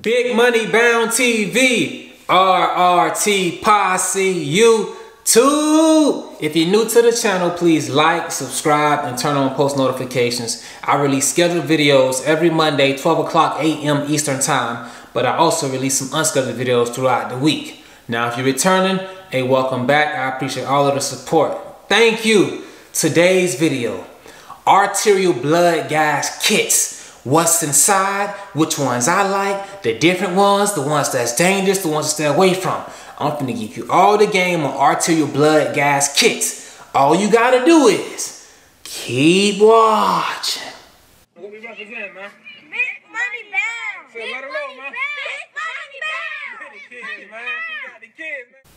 Big Money Bound TV, RRT Posse YouTube. If you're new to the channel, please like, subscribe, and turn on post notifications. I release scheduled videos every Monday, 12 o'clock a.m. Eastern Time, but I also release some unscheduled videos throughout the week. Now, if you're returning, a welcome back. I appreciate all of the support. Thank you. Today's video, arterial blood gas kits what's inside, which ones I like, the different ones, the ones that's dangerous, the ones to stay away from. I'm gonna give you all the game on arterial blood gas kits. All you gotta do is keep watching. What we represent, man? Big money. Big money.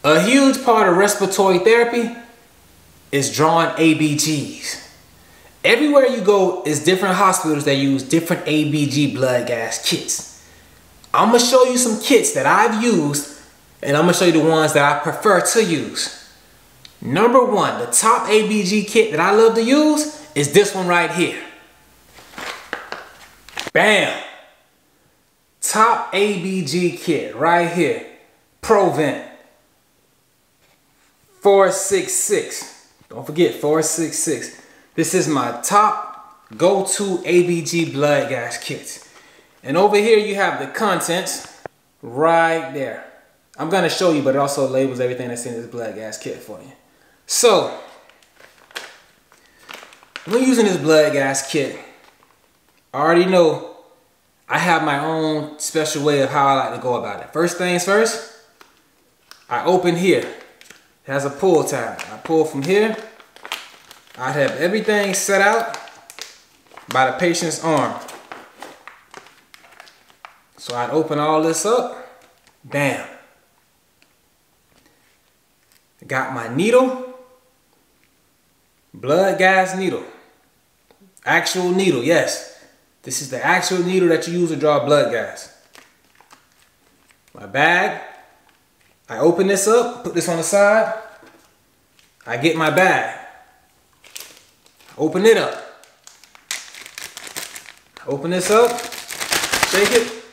A huge part of respiratory therapy is drawing ABGs. Everywhere you go is different hospitals that use different ABG blood gas kits. I'm gonna show you some kits that I've used and I'm gonna show you the ones that I prefer to use. Number one, the top ABG kit that I love to use is this one right here. Bam! Top ABG kit right here. Provent 466. Don't forget 466. This is my top go-to ABG blood gas kit. And over here you have the contents right there. I'm gonna show you, but it also labels everything that's in this blood gas kit for you. So, when using this blood gas kit, I already know I have my own special way of how I like to go about it. First things first, I open here. It has a pull tab. I pull from here I have everything set out by the patient's arm. So I'd open all this up. Bam. Got my needle. Blood gas needle. Actual needle, yes. This is the actual needle that you use to draw blood gas. My bag. I open this up, put this on the side. I get my bag. Open it up. Open this up, shake it,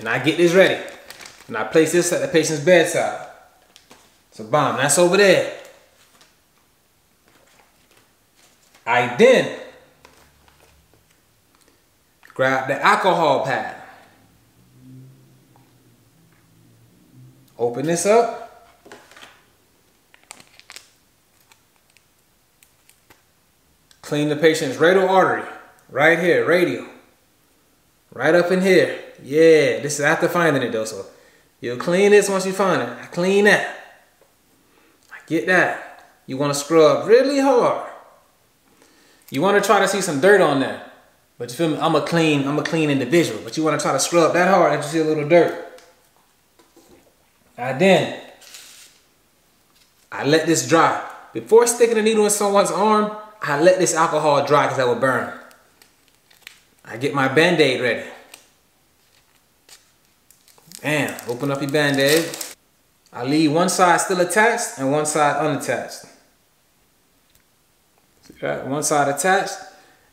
and I get this ready. And I place this at the patient's bedside. It's a bomb, that's over there. I then grab the alcohol pad. Open this up. Clean the patient's radial artery. Right here, radial. Right up in here. Yeah, this is after finding it though, so you'll clean this once you find it. I clean that. I get that. You want to scrub really hard. You want to try to see some dirt on there. But you feel me? I'm a clean, I'm a clean individual. But you want to try to scrub that hard and you see a little dirt. I then I let this dry. Before sticking a needle in someone's arm, I let this alcohol dry because that will burn. I get my band-aid ready. And open up your band-aid. I leave one side still attached and one side unattached. See that? One side attached.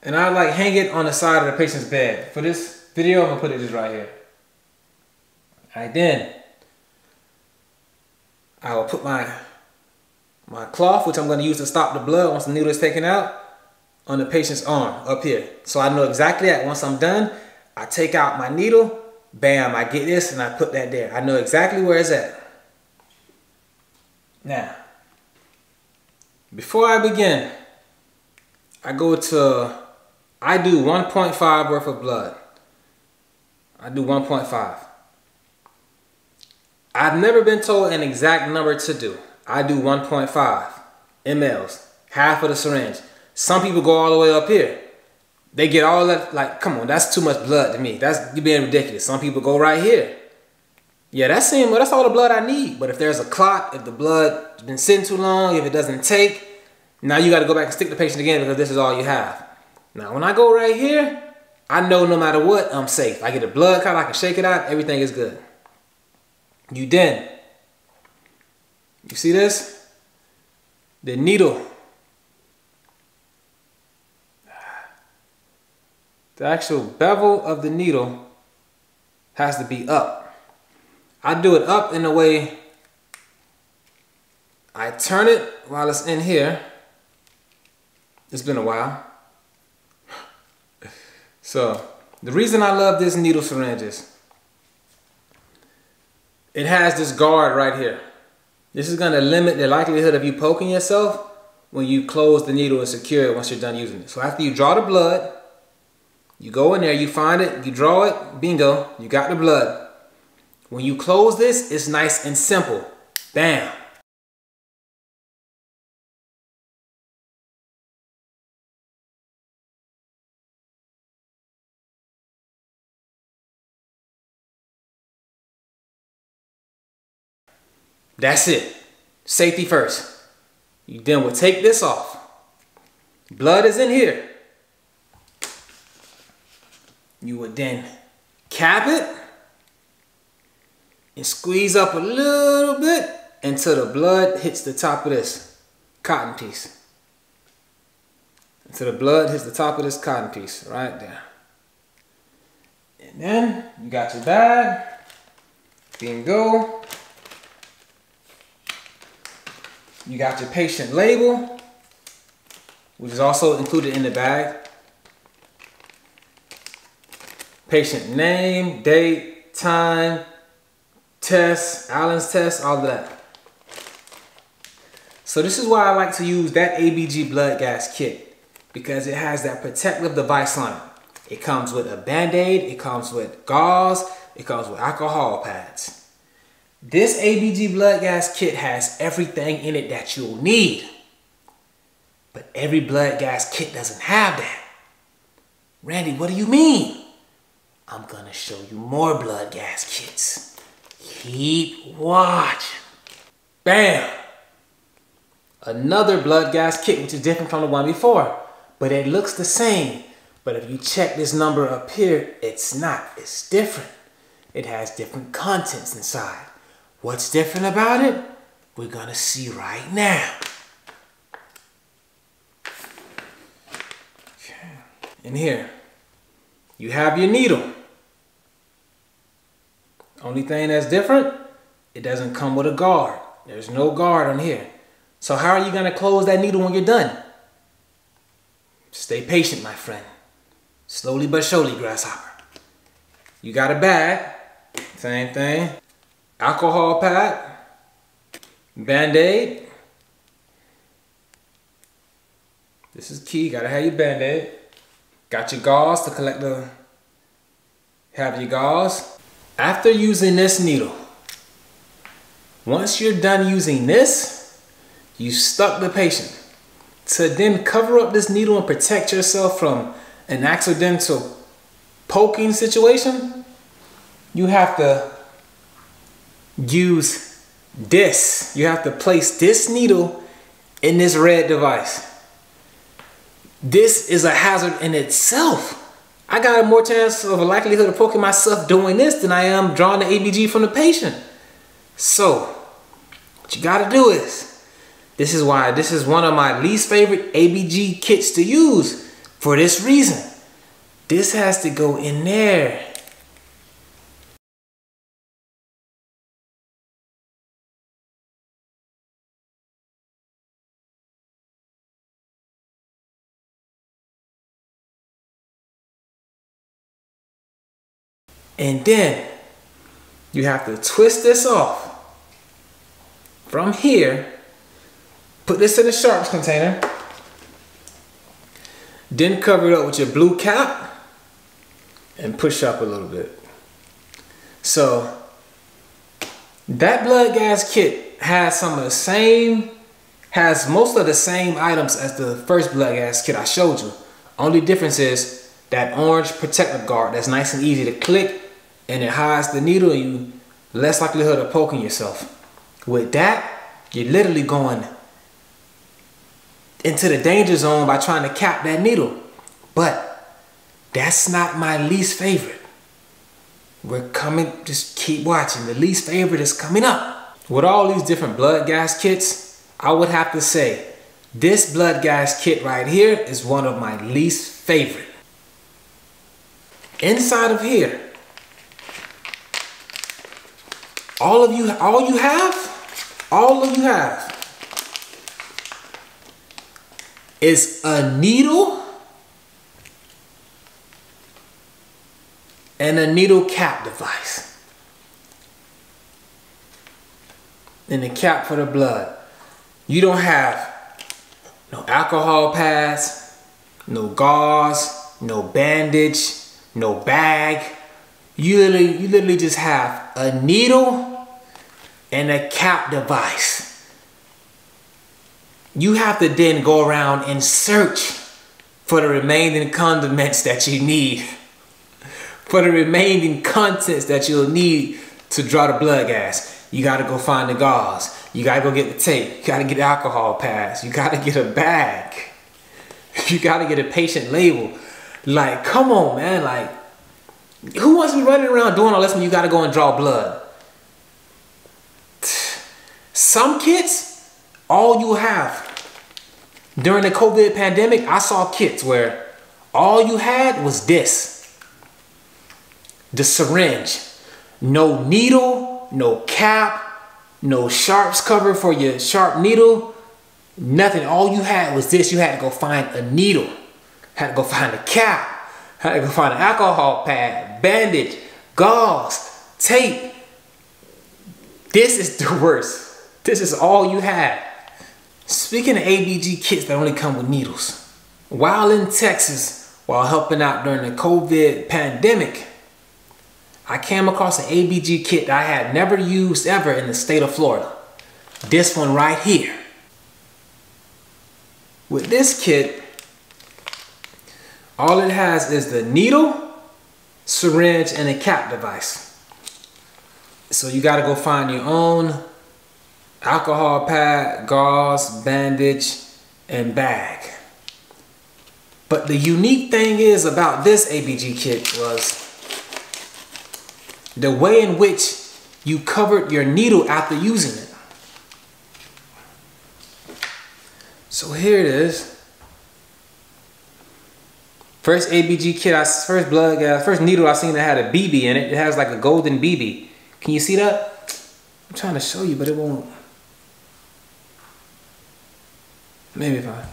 And I like hang it on the side of the patient's bed. For this video, I'm gonna put it just right here. I then, I will put my my cloth, which I'm going to use to stop the blood once the needle is taken out, on the patient's arm up here. So I know exactly that. Once I'm done, I take out my needle, bam, I get this and I put that there. I know exactly where it's at. Now, before I begin, I go to, I do 1.5 worth of blood. I do 1.5. I've never been told an exact number to do. I do 1.5 mLs, half of the syringe. Some people go all the way up here. They get all that, like, come on, that's too much blood to me. That's you being ridiculous. Some people go right here. Yeah, that's same, that's all the blood I need. But if there's a clot, if the blood's been sitting too long, if it doesn't take, now you got to go back and stick the patient again because this is all you have. Now, when I go right here, I know no matter what, I'm safe. I get a blood clot, I can shake it out, everything is good. You then you see this? The needle. The actual bevel of the needle has to be up. I do it up in a way I turn it while it's in here. It's been a while. So the reason I love this needle syringe is it has this guard right here. This is gonna limit the likelihood of you poking yourself when you close the needle and secure it once you're done using it. So after you draw the blood, you go in there, you find it, you draw it, bingo, you got the blood. When you close this, it's nice and simple. Bam. That's it. Safety first. You then will take this off. Blood is in here. You would then cap it and squeeze up a little bit until the blood hits the top of this cotton piece. Until the blood hits the top of this cotton piece right there. And then you got your bag. Bingo. You got your patient label, which is also included in the bag. Patient name, date, time, test, Allen's test, all of that. So this is why I like to use that ABG blood gas kit because it has that protective device on it. It comes with a band-aid, it comes with gauze, it comes with alcohol pads. This ABG blood gas kit has everything in it that you'll need. But every blood gas kit doesn't have that. Randy, what do you mean? I'm gonna show you more blood gas kits. Keep watching. Bam! Another blood gas kit, which is different from the one before, but it looks the same. But if you check this number up here, it's not, it's different. It has different contents inside. What's different about it? We're gonna see right now. Okay. In here, you have your needle. Only thing that's different, it doesn't come with a guard. There's no guard on here. So how are you gonna close that needle when you're done? Stay patient, my friend. Slowly but surely, grasshopper. You got a bag, same thing alcohol pad, band-aid. This is key, gotta have your band-aid. Got your gauze to collect the, have your gauze. After using this needle, once you're done using this, you stuck the patient. To then cover up this needle and protect yourself from an accidental poking situation, you have to use this. You have to place this needle in this red device. This is a hazard in itself. I got a more chance of a likelihood of poking myself doing this than I am drawing the ABG from the patient. So, what you gotta do is, this is why this is one of my least favorite ABG kits to use for this reason. This has to go in there. And then you have to twist this off from here, put this in a sharps container, then cover it up with your blue cap and push up a little bit. So that blood gas kit has some of the same, has most of the same items as the first blood gas kit I showed you. Only difference is that orange protective guard that's nice and easy to click and it hides the needle and you less likelihood of poking yourself. With that, you're literally going into the danger zone by trying to cap that needle. But that's not my least favorite. We're coming, just keep watching. The least favorite is coming up. With all these different blood gas kits, I would have to say this blood gas kit right here is one of my least favorite. Inside of here, all of you, all you have, all of you have is a needle and a needle cap device. And the cap for the blood. You don't have no alcohol pads, no gauze, no bandage, no bag. You literally, you literally just have a needle and a cap device. You have to then go around and search for the remaining condiments that you need. For the remaining contents that you'll need to draw the blood gas. You gotta go find the gauze. You gotta go get the tape. You gotta get alcohol pads. You gotta get a bag. You gotta get a patient label. Like, come on, man. Like, who wants to be running around doing all this when you gotta go and draw blood? Some kids, all you have. During the COVID pandemic, I saw kids where all you had was this. The syringe. No needle, no cap, no sharps cover for your sharp needle, nothing. All you had was this. You had to go find a needle, had to go find a cap, had to go find an alcohol pad, bandage, gauze, tape. This is the worst. This is all you have. Speaking of ABG kits that only come with needles, while in Texas, while helping out during the COVID pandemic, I came across an ABG kit that I had never used ever in the state of Florida. This one right here. With this kit, all it has is the needle, syringe, and a cap device. So you gotta go find your own alcohol pad, gauze, bandage, and bag. But the unique thing is about this ABG kit was the way in which you covered your needle after using it. So here it is. First ABG kit, I, first blood gas, first needle I seen that had a BB in it. It has like a golden BB. Can you see that? I'm trying to show you, but it won't. Maybe I.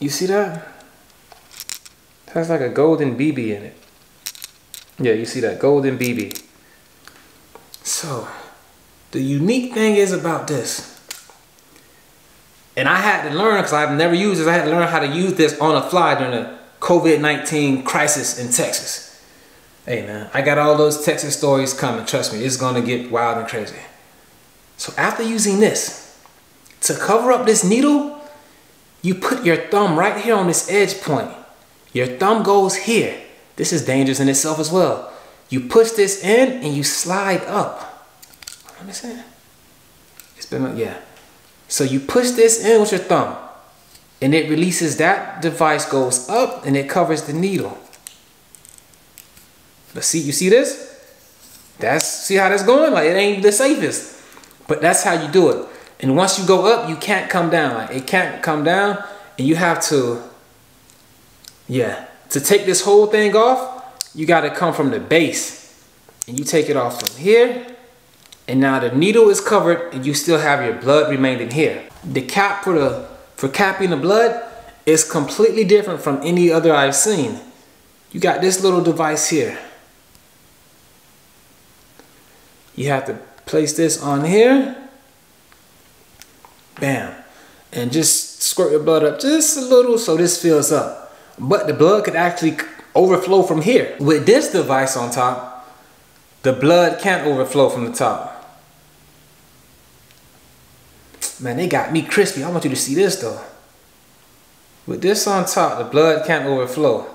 You see that? It has like a golden BB in it. Yeah, you see that golden BB. So, the unique thing is about this. And I had to learn because I've never used this. I had to learn how to use this on the fly during the COVID-19 crisis in Texas. Hey man, I got all those Texas stories coming. Trust me, it's gonna get wild and crazy. So after using this, to cover up this needle, you put your thumb right here on this edge point. Your thumb goes here. This is dangerous in itself as well. You push this in and you slide up. See. It's been, yeah. So you push this in with your thumb and it releases that device goes up and it covers the needle. But see, you see this? That's, see how that's going? Like it ain't the safest. But that's how you do it. And once you go up, you can't come down. It can't come down and you have to, yeah. To take this whole thing off, you gotta come from the base. And you take it off from here. And now the needle is covered and you still have your blood remaining here. The cap for the for capping the blood is completely different from any other I've seen. You got this little device here. You have to place this on here. Bam. And just squirt your blood up just a little so this fills up. But the blood could actually overflow from here. With this device on top, the blood can't overflow from the top. Man, they got me crispy. I want you to see this though. With this on top, the blood can't overflow.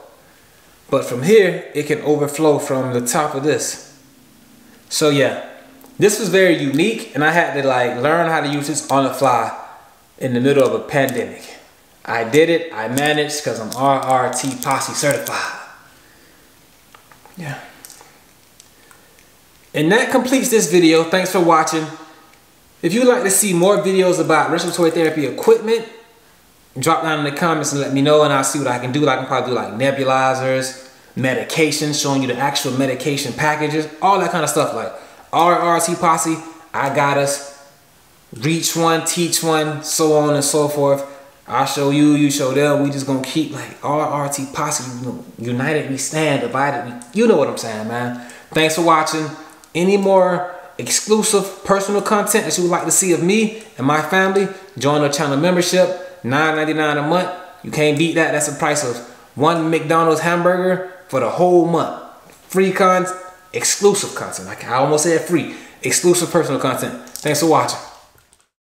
But from here, it can overflow from the top of this. So yeah, this was very unique and I had to like learn how to use this on the fly in the middle of a pandemic. I did it, I managed because I'm RRT Posse certified. Yeah. And that completes this video. Thanks for watching. If you'd like to see more videos about respiratory therapy equipment, drop down in the comments and let me know and I'll see what I can do. I can probably do like nebulizers, medication, showing you the actual medication packages, all that kind of stuff. Like RRT Posse, I got us. Reach one, teach one, so on and so forth. I show you, you show them. We just gonna keep like RRT Posse, united we stand, divided we. You know what I'm saying, man. Thanks for watching. Any more exclusive personal content that you would like to see of me and my family? Join our channel membership, $9.99 a month. You can't beat that. That's the price of one McDonald's hamburger for the whole month. Free content, exclusive content. I almost said free. Exclusive personal content. Thanks for watching.